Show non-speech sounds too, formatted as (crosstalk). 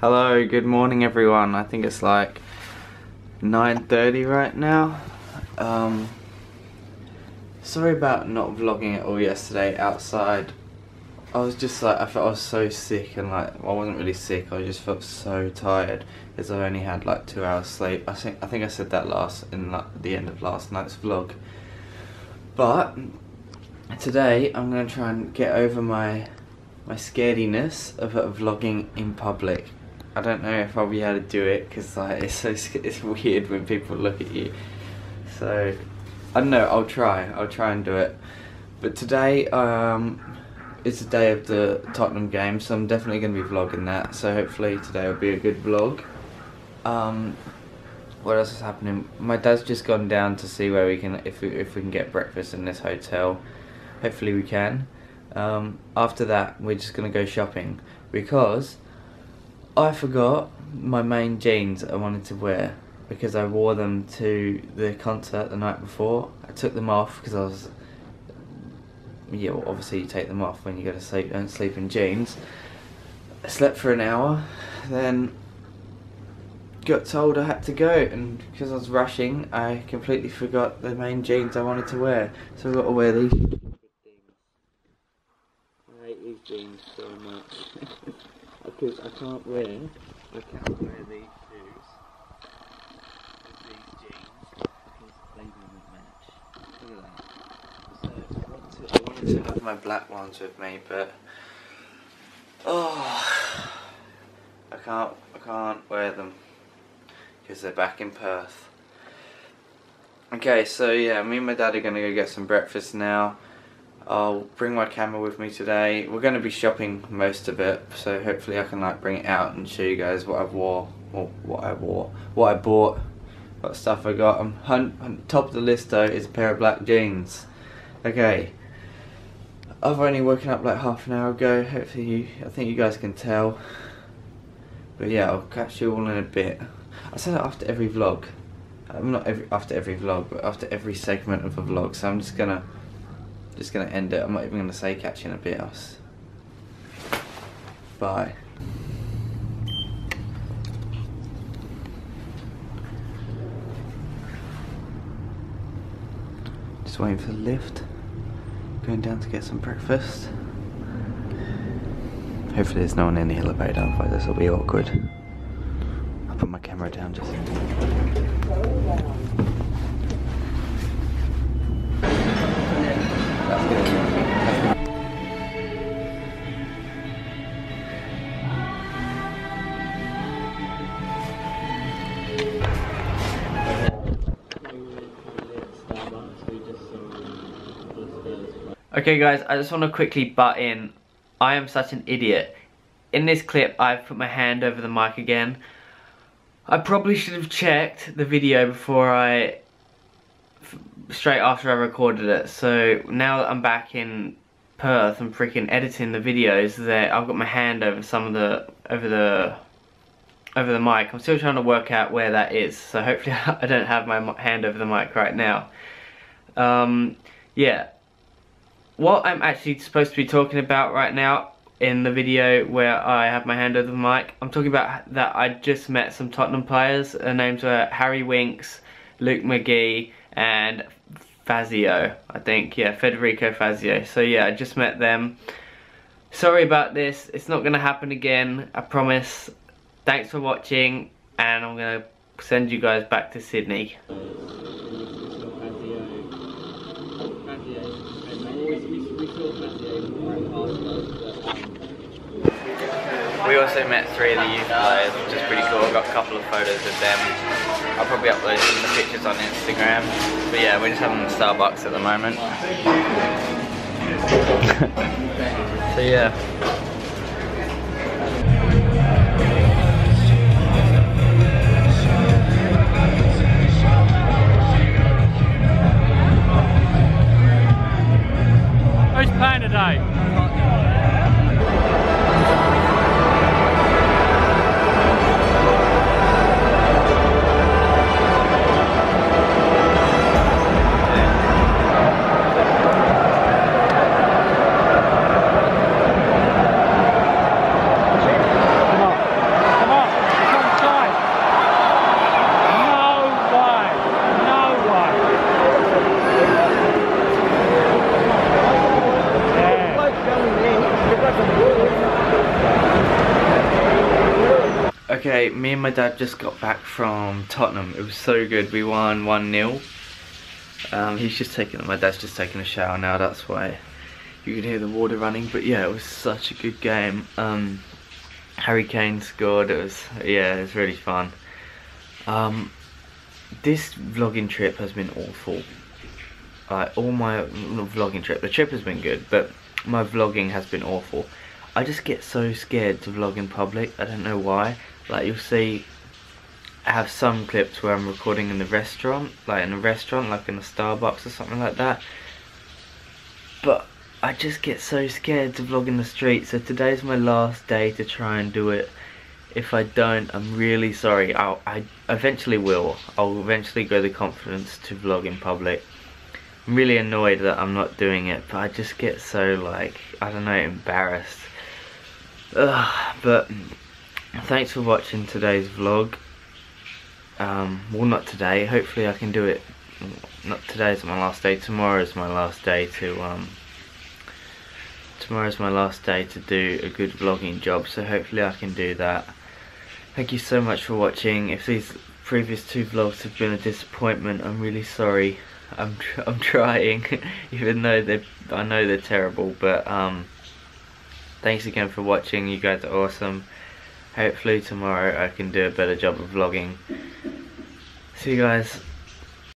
Hello, good morning everyone. I think it's like 9.30 right now. Um, sorry about not vlogging at all yesterday outside. I was just like, I felt I was so sick and like, well, I wasn't really sick, I just felt so tired because I only had like two hours sleep. I think I think I said that last in like, the end of last night's vlog. But today I'm gonna try and get over my my scarediness of vlogging in public. I don't know if I'll be able to do it because like it's so it's weird when people look at you. So I don't know. I'll try. I'll try and do it. But today um, it's the day of the Tottenham game, so I'm definitely going to be vlogging that. So hopefully today will be a good vlog. Um, what else is happening? My dad's just gone down to see where we can, if we, if we can get breakfast in this hotel. Hopefully we can. Um, after that, we're just gonna go shopping because I forgot my main jeans I wanted to wear because I wore them to the concert the night before. I took them off because I was, yeah, well, obviously you take them off when you go to sleep, don't sleep in jeans. I slept for an hour, then got told I had to go and because I was rushing I completely forgot the main jeans I wanted to wear so I've got to wear these I hate these jeans so much (laughs) because I can't wear I can't wear these shoes. With these jeans. Because they don't match. Look at that. So I, want to, I wanted to have my black ones with me but oh I can't I can't wear them. Because they're back in Perth. Okay, so yeah, me and my dad are going to go get some breakfast now. I'll bring my camera with me today. We're going to be shopping most of it, so hopefully I can like bring it out and show you guys what I wore, or what I wore, what I bought, what stuff I got. Um, on top of the list though is a pair of black jeans. Okay, I've only woken up like half an hour ago. Hopefully, you, I think you guys can tell. But yeah, I'll catch you all in a bit. I say that after every vlog. I'm not every after every vlog, but after every segment of a vlog. So I'm just gonna just gonna end it. I'm not even gonna say catch you in a bit. Else. Bye. Just waiting for the lift. Going down to get some breakfast. Hopefully there's no one in the elevator, otherwise this will be awkward I'll put my camera down just. Okay guys, I just want to quickly butt in. I am such an idiot. In this clip, I've put my hand over the mic again. I probably should have checked the video before I, straight after I recorded it. So now that I'm back in Perth, I'm freaking editing the videos that I've got my hand over some of the, over the, over the mic. I'm still trying to work out where that is. So hopefully (laughs) I don't have my hand over the mic right now. Um, yeah. What I'm actually supposed to be talking about right now in the video where I have my hand over the mic. I'm talking about that I just met some Tottenham players. Their names were Harry Winks, Luke McGee, and Fazio, I think. Yeah, Federico Fazio. So yeah, I just met them. Sorry about this. It's not going to happen again. I promise. Thanks for watching. And I'm going to send you guys back to Sydney. We also met three of the youth players, which is pretty cool. I've got a couple of photos of them. I'll probably upload some of the pictures on Instagram. But yeah, we're just having Starbucks at the moment. (laughs) so yeah. Okay, me and my dad just got back from Tottenham. It was so good. We won 1-0. Um, he's just taking, my dad's just taking a shower now, that's why you can hear the water running. But yeah, it was such a good game. Um, Harry Kane scored, it was, yeah, it was really fun. Um, this vlogging trip has been awful. Like, all my vlogging trip, the trip has been good, but my vlogging has been awful. I just get so scared to vlog in public, I don't know why. Like, you'll see I have some clips where I'm recording in the restaurant, like in a restaurant, like in a Starbucks or something like that. But I just get so scared to vlog in the street, so today's my last day to try and do it. If I don't, I'm really sorry. I'll, I eventually will. I'll eventually grow the confidence to vlog in public. I'm really annoyed that I'm not doing it, but I just get so like, I don't know, embarrassed. Ugh, but thanks for watching today's vlog. Um, well not today, hopefully I can do it, not today is my last day, tomorrow is my last day to, um, tomorrow is my last day to do a good vlogging job, so hopefully I can do that. Thank you so much for watching, if these previous two vlogs have been a disappointment, I'm really sorry, I'm, tr I'm trying, (laughs) even though they I know they're terrible, but um, thanks again for watching, you guys are awesome. Hopefully tomorrow I can do a better job of vlogging. See you guys.